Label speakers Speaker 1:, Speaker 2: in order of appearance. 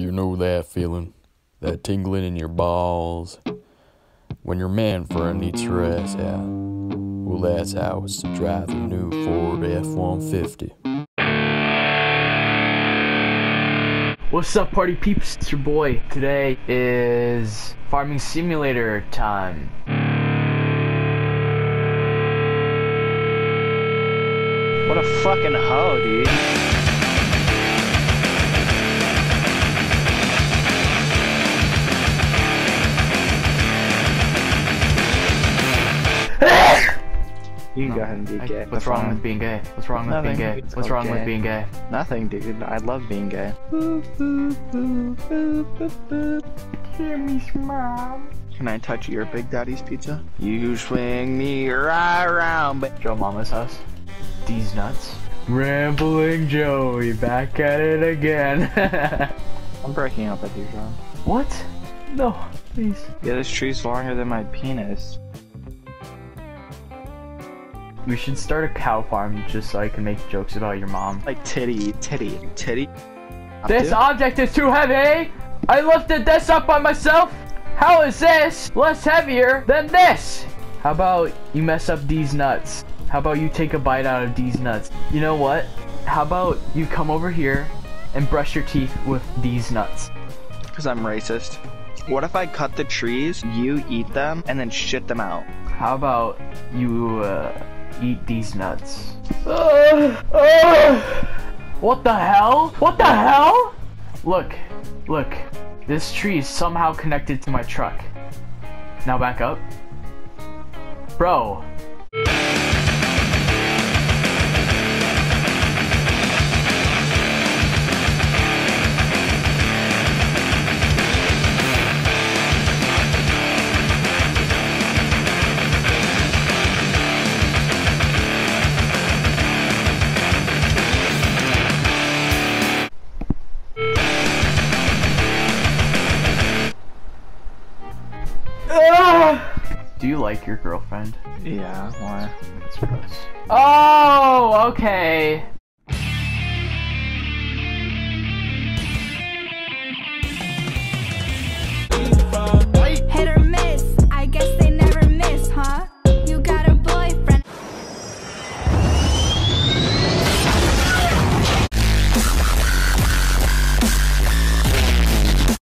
Speaker 1: You know that feeling, that tingling in your balls, when your man friend eats your ass out. Well, that's how it's to drive the new Ford F-150.
Speaker 2: What's up, party peeps? It's your boy. Today is farming simulator time.
Speaker 3: What a fucking hoe, dude. You can go ahead and be
Speaker 2: I-
Speaker 3: gay.
Speaker 2: What's wrong
Speaker 3: fine.
Speaker 2: with being gay? What's wrong with
Speaker 3: Nothing.
Speaker 2: being gay?
Speaker 3: It's
Speaker 2: What's wrong with being gay?
Speaker 3: Nothing, dude. I love being gay. Can I touch your Big Daddy's pizza? You swing me right around, but
Speaker 2: Joe Mama's house. These nuts. Rambling Joey, back at it again.
Speaker 3: I'm breaking up with you, John.
Speaker 2: what? No, please.
Speaker 3: Yeah, this tree's longer than my penis.
Speaker 2: We should start a cow farm just so I can make jokes about your mom.
Speaker 3: Like titty, titty, titty.
Speaker 2: This object is too heavy! I lifted this up by myself! How is this less heavier than this? How about you mess up these nuts? How about you take a bite out of these nuts? You know what? How about you come over here and brush your teeth with these nuts?
Speaker 3: Because I'm racist. What if I cut the trees, you eat them, and then shit them out?
Speaker 2: How about you uh, eat these nuts? Uh, uh, what the hell? What the hell? Look, look. This tree is somehow connected to my truck. Now back up. Bro. Do you like your girlfriend?
Speaker 3: Yeah, why?
Speaker 2: That's gross. Oh, okay.